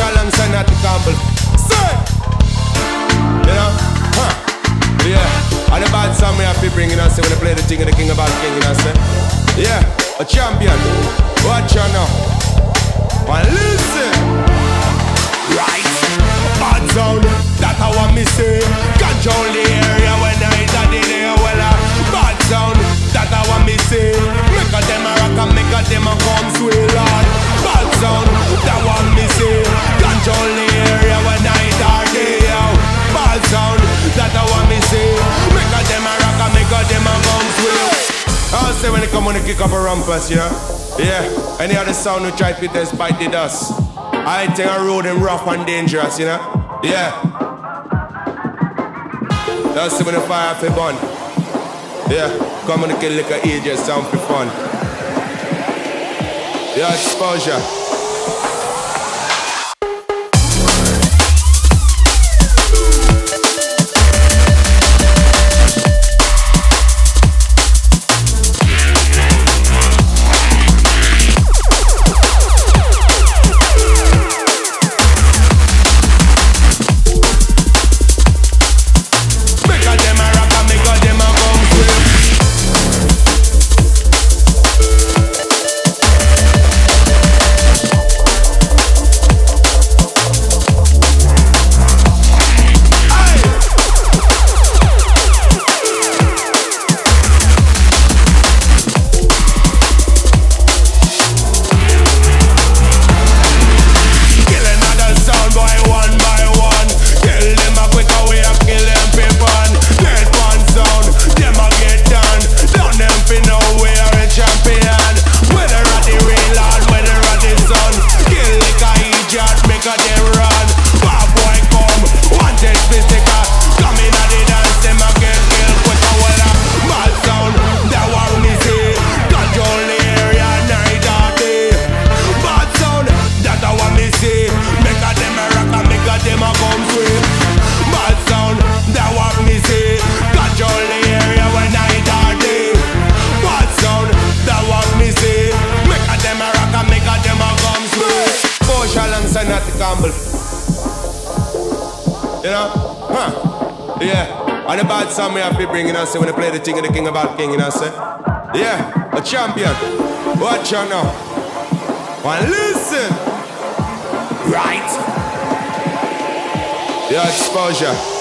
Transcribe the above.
Exposure alongside Natty Campbell. Say! You know? Huh? Yeah. And the bad song we have to bring, you know, say when they play the thing of the king about king, you know, say. Yeah. A champion. Watch out now. And listen. Right. Bad sound. That's how I miss it. Come on the kick up a rumpus, know? Yeah, any other sound who try to us bite the dust. I think I road them rough and dangerous, you know? Yeah. That's the fire for bun. Yeah, come on the kill like a agent sound for fun. Yeah, exposure. You know? Huh? Yeah. And the bad song have to bring, you know, say when they play the thing of the king about king, you know, say. Yeah, a champion. Watch out now. One listen. Right. Yeah, exposure.